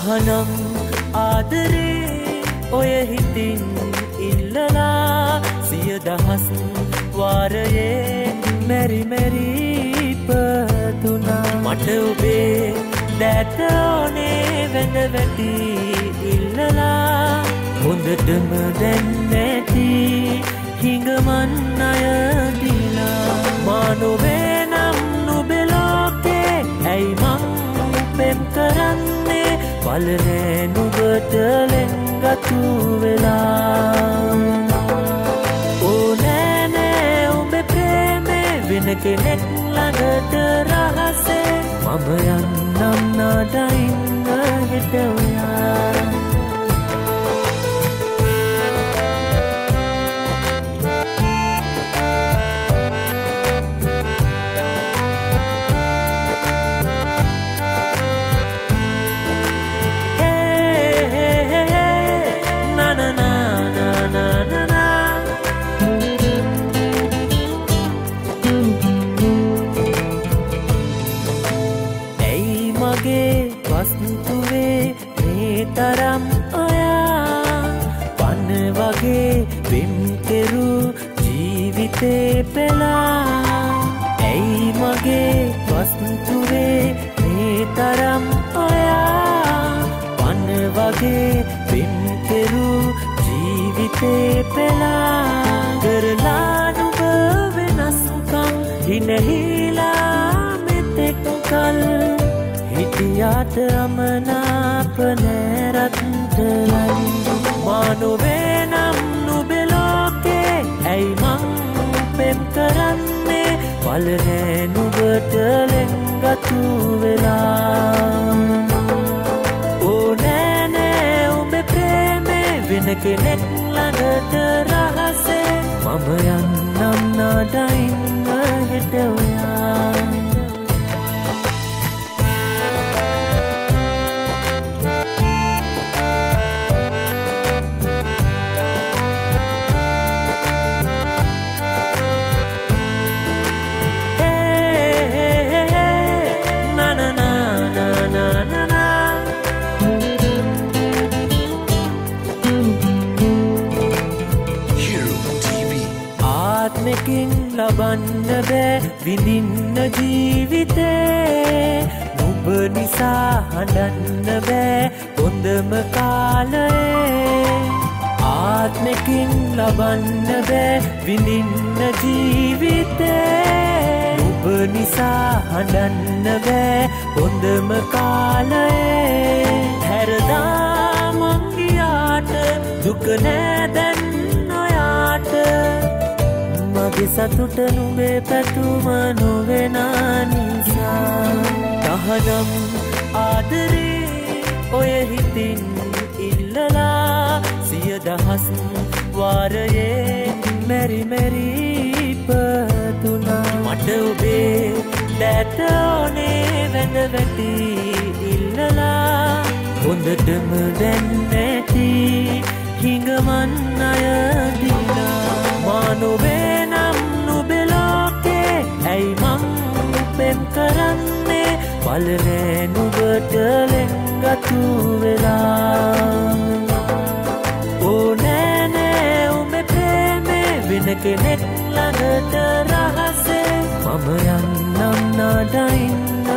තහනම් ආදරේ ඔය හිතින් ඉල්ලලා සිය දහස් වාරයේ මැරිමැරීපතුනා මට ඔබේ දැත ඕනේ වැඳ වැටි ඉල්ලලා හොඳටම දැන්නැති හිඟමන් අයදිලා මානොවේ නම් නුබෙලෝකේ ඇයි මං පෙම් කරන්නේ? බලනෑ නුබට ලෙංගතු වෙලා. ඕනෑනෑ උඹ ප්‍රේමේ වෙන කෙනෙක් ළඟට රහසේ. මම යන්නම් නාඩයින්න හෙටවයා වගේ වෙම්කෙරු ජීවිතේ පෙලා ඇයි මගේ වස්තුවේ මේ තරම් ඔයා පන්න වගේ වෙම්කෙරු ජීවිතේ පෙලා කරලා නුබ වෙනස්කම් හිනහිලා මෙතෙක් කල් හිටියාට අමනාප නෑරත්තරයි. මානොවේ නම් නුබෙලෝකේ ඇයි මං පෙම් කරන්නේ? බලනෑ නුබට ලෙංගතු වෙලා. ඕනෑනෑ උඹ ප්‍රේමේ වෙන කෙනෙක් ළඟට රහසේ. මම යන්නම් නාඩයින්න ආත්මකින් ලබන්න බෑ. විඳින්න ජීවිතේ නුබ නිසා හඬන්න බෑ. හොඳම කාලයේ ආත්මකින් ලබන්න බෑ. විඳින්න ජීවිතේ නුබ නිසා හඬන්න බෑ. හොඳම කාලයේ හැරදා මංගියාට දුක නෑ මගේ සතුට නුබේ පැතුම නොවෙනා නිසා. තහනම් ආදරේ ඔය හිතින් ඉල්ලලා සිය දහස් වාරයේ මැරිමැරීපතුනා මට ඔබේ දැත ඕනේ වැඳ වැටි ඉල්ලලා හොඳටම දැන්නැති හිඟමන් අයදිලා පෙම් කරන්නේ බලනෑ නුබට ලෙංගතු වෙලා. ඕනෑනෑ උඹ ප්‍රේමේ වෙන කෙනෙක් ළඟට රහසේ. මම යන්නම් නාඩයින්න හෙට ඔයා